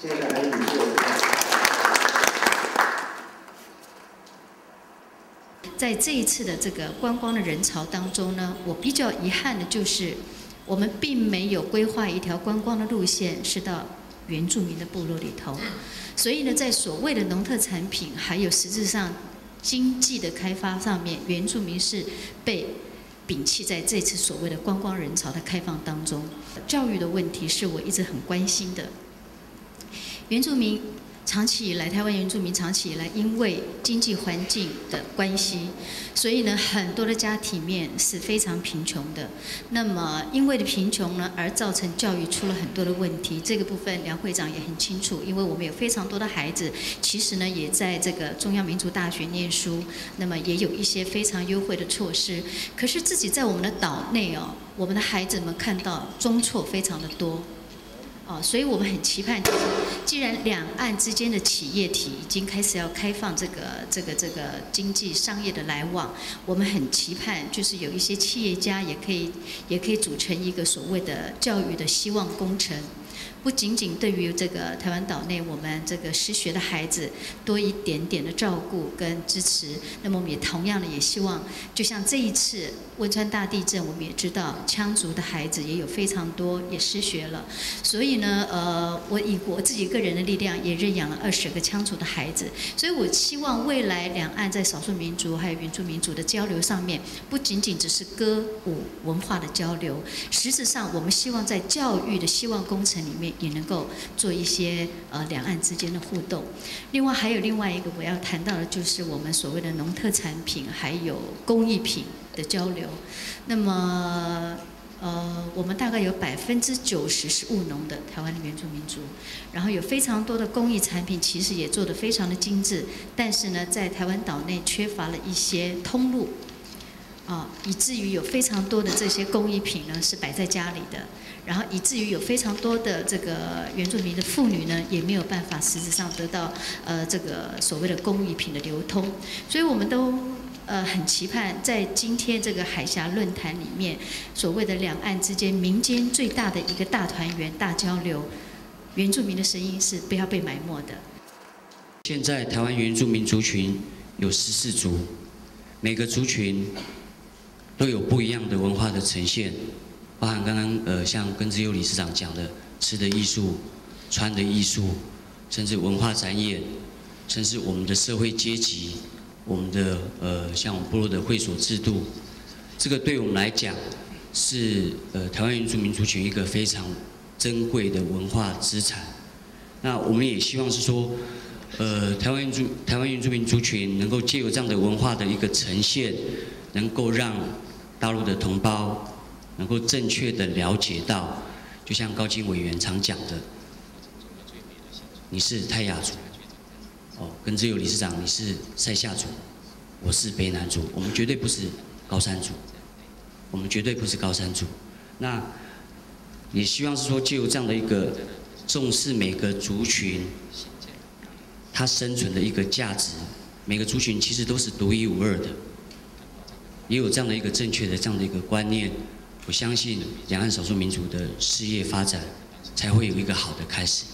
谢谢大家，谢谢。在这一次的这个观光的人潮当中呢，我比较遗憾的就是，我们并没有规划一条观光的路线是到原住民的部落里头，所以呢，在所谓的农特产品还有实质上经济的开发上面，原住民是被摒弃在这次所谓的观光人潮的开放当中。教育的问题是我一直很关心的，原住民。长期以来，台湾原住民长期以来因为经济环境的关系，所以呢，很多的家庭面是非常贫穷的。那么，因为的贫穷呢，而造成教育出了很多的问题。这个部分梁会长也很清楚，因为我们有非常多的孩子，其实呢，也在这个中央民族大学念书，那么也有一些非常优惠的措施。可是自己在我们的岛内哦，我们的孩子们看到中辍非常的多。哦，所以我们很期盼，就是既然两岸之间的企业体已经开始要开放这个、这个、这个经济商业的来往，我们很期盼，就是有一些企业家也可以，也可以组成一个所谓的教育的希望工程。不仅仅对于这个台湾岛内我们这个失学的孩子多一点点的照顾跟支持，那么我们也同样的也希望，就像这一次汶川大地震，我们也知道羌族的孩子也有非常多也失学了，所以呢，呃，我以我自己个人的力量也认养了二十个羌族的孩子，所以我希望未来两岸在少数民族还有原住民族的交流上面，不仅仅只是歌舞文化的交流，实质上我们希望在教育的希望工程里面。也能够做一些呃两岸之间的互动。另外还有另外一个我要谈到的，就是我们所谓的农特产品还有工艺品的交流。那么呃，我们大概有百分之九十是务农的台湾的原住民族，然后有非常多的工艺产品，其实也做得非常的精致，但是呢，在台湾岛内缺乏了一些通路。啊，以至于有非常多的这些工艺品呢是摆在家里的，然后以至于有非常多的这个原住民的妇女呢也没有办法实质上得到呃这个所谓的工艺品的流通，所以我们都呃很期盼在今天这个海峡论坛里面，所谓的两岸之间民间最大的一个大团圆、大交流，原住民的声音是不要被埋没的。现在台湾原住民族群有十四族，每个族群。都有不一样的文化的呈现，包含刚刚呃像根之优理事长讲的吃的艺术、穿的艺术，甚至文化展演，甚至我们的社会阶级，我们的呃像我们部落的会所制度，这个对我们来讲是呃台湾原住民族群一个非常珍贵的文化资产。那我们也希望是说，呃台湾原住台湾原住民族群能够借由这样的文化的一个呈现。能够让大陆的同胞能够正确的了解到，就像高金委员常讲的，你是泰雅族，哦，跟自由理事长你是塞夏族，我是北南族，我们绝对不是高山族，我们绝对不是高山族。那也希望是说，就有这样的一个重视每个族群它生存的一个价值，每个族群其实都是独一无二的。也有这样的一个正确的这样的一个观念，我相信两岸少数民族的事业发展才会有一个好的开始。